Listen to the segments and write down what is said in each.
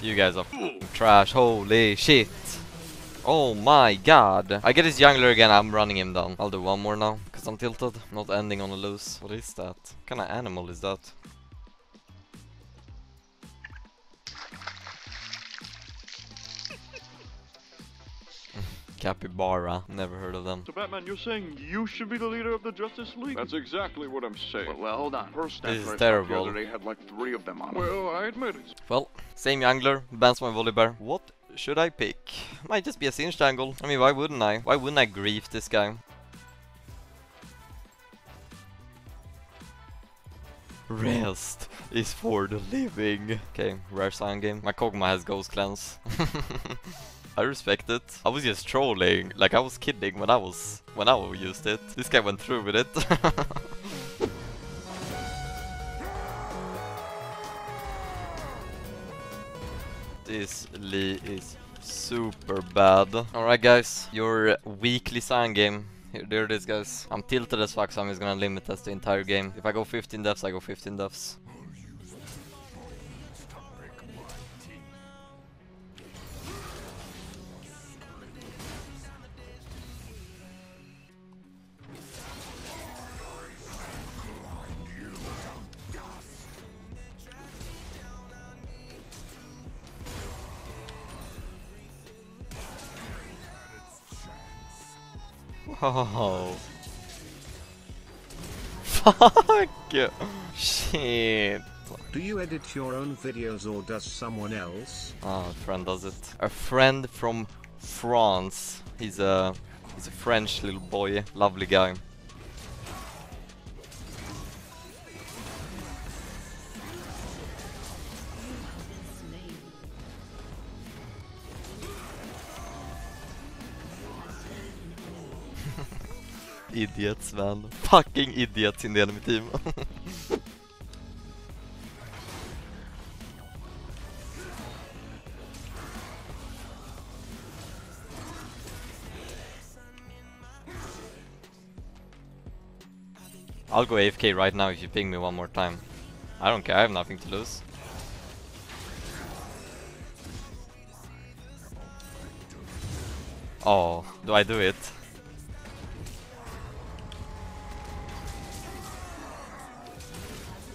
You guys are trash. Holy shit. Oh my god. I get his jungler again, I'm running him down. I'll do one more now, because I'm tilted. Not ending on a lose. What is that? What kind of animal is that? Capybara. Never heard of them. So Batman, you're saying you should be the leader of the Justice League? That's exactly what I'm saying. Well, well, hold on. First This is terrible. saw the other day had like three of them on. Well, I admit it. Well, same jungler, bans my Volibear. What should I pick? Might just be a Singed jungle. I mean, why wouldn't I? Why wouldn't I grief this guy? Rest is for the living. Okay, rare Sion game. My Kog'Maw has Ghost Cleanse. I respect it. I was just trolling. Like I was kidding when I was when I used it. This guy went through with it. this Lee is super bad. Alright guys, your weekly Sion game. Here, there it is guys. I'm tilted as fuck so I'm just gonna limit test the entire game. If I go 15 deaths, I go 15 deaths. Wow. Fuck. you. Shit. Do you edit your own videos or does someone else? Ah, a friend does it. A friend from France. He's a he's a French little boy, lovely guy. Idiots man. Fucking idiots in the enemy team. I'll go AFK right now if you ping me one more time. I don't care, I have nothing to lose. Oh, do I do it?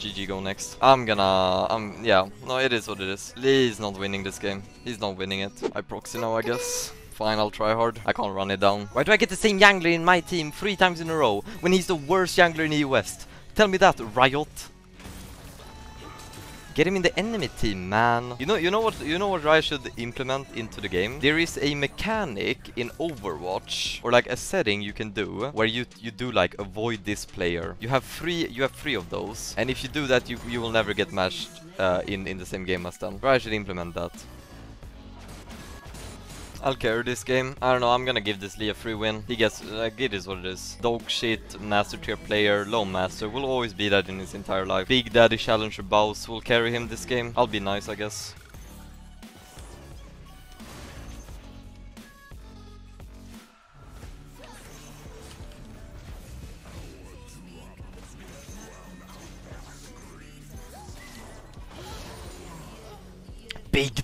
GG go next. I'm gonna, I'm... yeah, no it is what it is. Is not winning this game. He's not winning it. I proxy now I guess. Fine, I'll try hard. I can't run it down. Why do I get the same jungler in my team three times in a row when he's the worst jungler in the West? Tell me that, Riot. Get him in the enemy team, man. You know, you know what, you know what I should implement into the game. There is a mechanic in Overwatch, or like a setting you can do, where you you do like avoid this player. You have three, you have three of those, and if you do that, you you will never get matched uh, in in the same game as them. I should implement that. I'll carry this game. I don't know, I'm gonna give this Lee a free win. He gets, like, it is what it is. Dog shit, master tier player, low master, will always be that in his entire life. Big Daddy Challenger Baus will carry him this game. I'll be nice, I guess.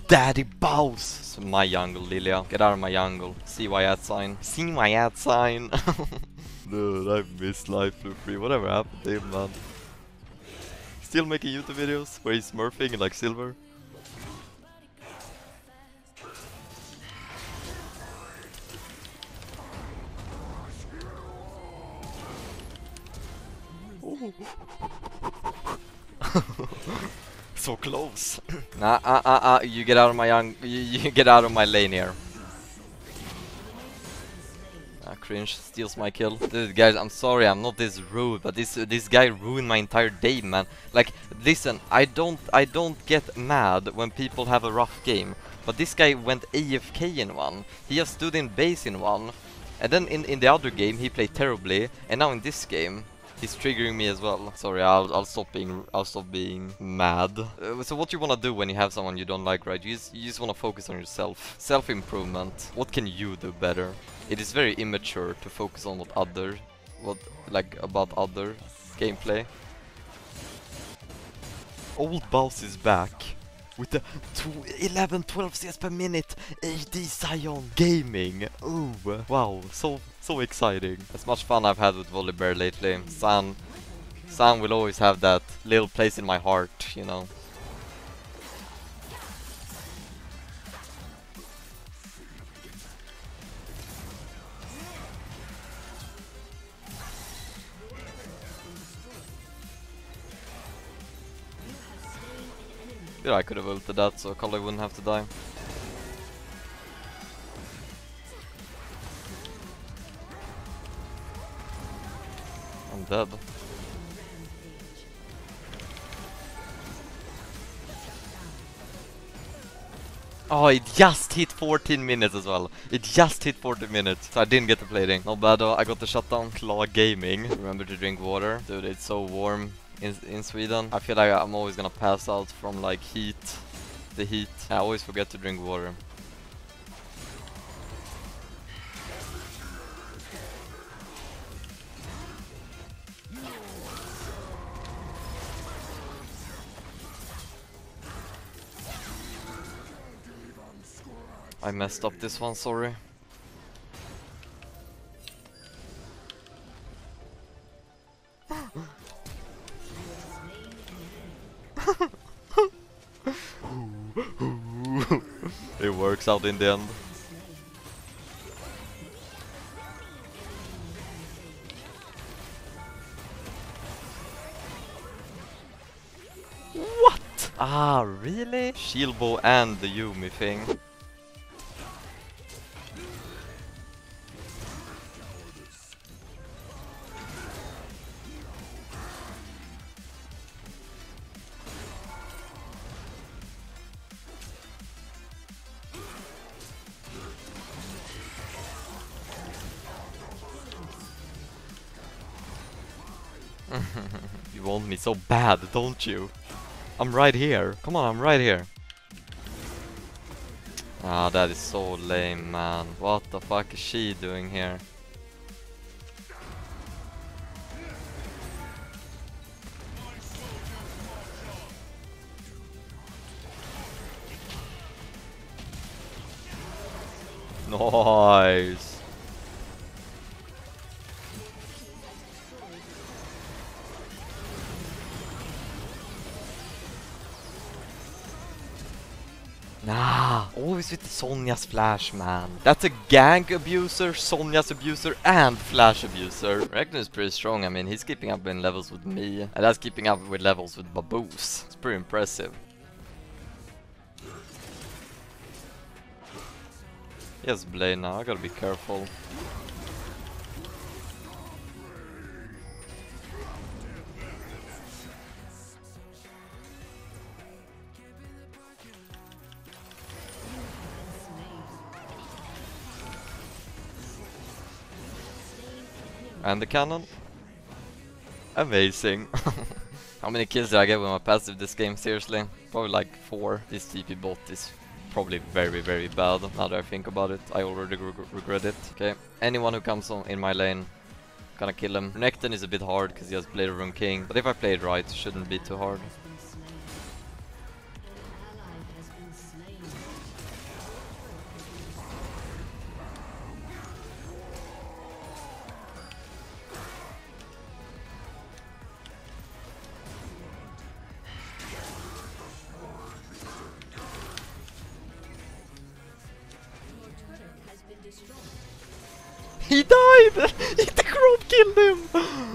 Daddy Baus! So my jungle, Lilia. Get out of my jungle. See my ad Sion. See my ad Sion. Dude, I miss Life Blue Free. Whatever happened to him, man? Still making YouTube videos where he's smurfing like silver. So close. nah, uh, uh, uh, you get out of my young, you, you get out of my lane here. Ah, cringe steals my kill. Dude, guys, I'm sorry, I'm not this rude, but this uh, this guy ruined my entire day, man. Like, listen, I don't I don't get mad when people have a rough game, but this guy went AFK in one. He just stood in base in one, and then in in the other game he played terribly, and now in this game He's triggering me as well. Sorry, I'll I'll stop being I'll stop being mad. Uh, so what you wanna do when you have someone you don't like, right? You just, you just wanna focus on yourself, self improvement. What can you do better? It is very immature to focus on what other, what like about other gameplay. Old Boss is back. With the tw 11, 12 CS per minute AD Sion gaming. Ooh, wow, so so exciting. As much fun I've had with Volibear lately. San, San will always have that little place in my heart, you know. I could have ulted that so Collie wouldn't have to die. I'm dead. Oh, it just hit 14 minutes as well. It just hit 40 minutes, so I didn't get the plating. Not bad though, I got the shutdown. Claw Gaming. Remember to drink water. Dude, it's so warm in, in Sweden. I feel like I'm always gonna pass out from like heat. The heat. I always forget to drink water. I messed up this one, sorry. Works out in the end. What? Ah, really? Shield bow and the Yuumi thing. you want me so bad, don't you? I'm right here. Come on, I'm right here. Ah, that is so lame, man. What the fuck is she doing here? Nice. Always with Sonya's flash, man. That's a gank abuser, Sonya's abuser, and flash abuser. Renekton is pretty strong. I mean, he's keeping up in levels with me, and that's keeping up with levels with Baboos. It's pretty impressive. Yes, Blade now. I gotta be careful. And the cannon. Amazing. How many kills did I get with my passive this game, seriously? Probably like 4. This TP bot is probably very very bad, now that I think about it. I already reg regret it. Okay, anyone who comes on in my lane, gonna kill him. Renekton is a bit hard because he has Blade of Ruined King, but if I play it right, it shouldn't be too hard. He died! the crop killed him!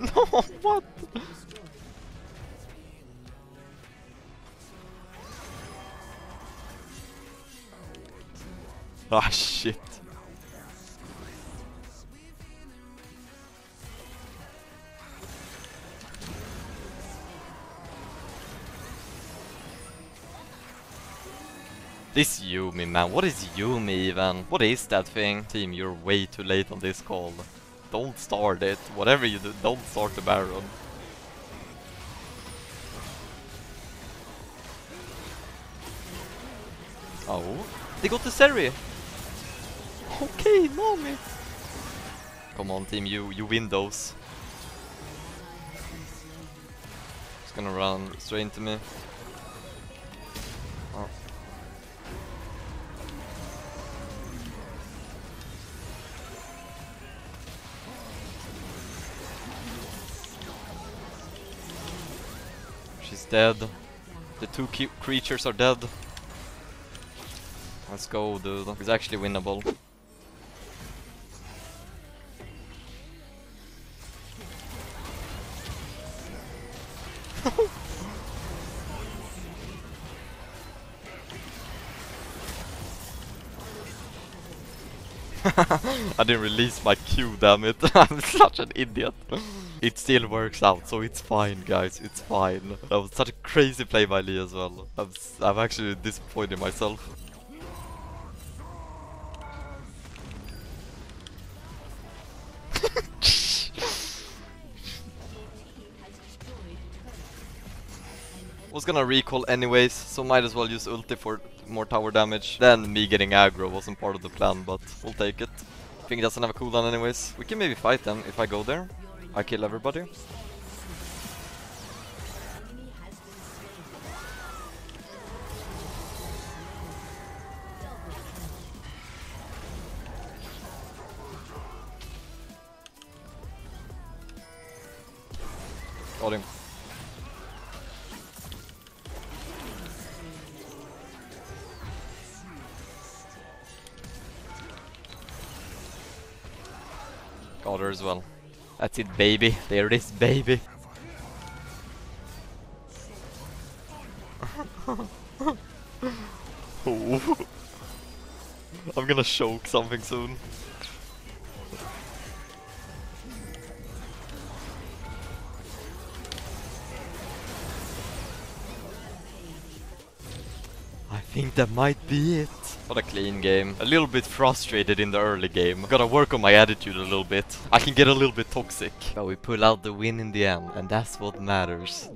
No, what? Ah, shit. This Yuumi, man. What is Yuumi even? What is that thing? Team, you're way too late on this call. Don't start it. Whatever you do, don't start the Baron. Oh, they got the Seri. Okay, mommy. Come on, team, you you win those. Just gonna run straight into me. She's dead. The two creatures are dead. Let's go, dude. It's actually winnable. I didn't release my Q, damn it. I'm such an idiot. It still works out, so it's fine, guys. It's fine. That was such a crazy play by Lee as well. I'm, I'm actually disappointed myself. Was gonna recall anyways, so might as well use ulti for more tower damage. Then me getting aggro wasn't part of the plan, but we'll take it. I think it doesn't have a cooldown anyways. We can maybe fight them if I go there. I kill everybody. Got him. Got her as well. That's it, baby. There it is, baby. oh. I'm gonna choke something soon. I think that might be it. What a clean game. A little bit frustrated in the early game. Gotta work on my attitude a little bit. I can get a little bit toxic. But we pull out the win in the end, and that's what matters.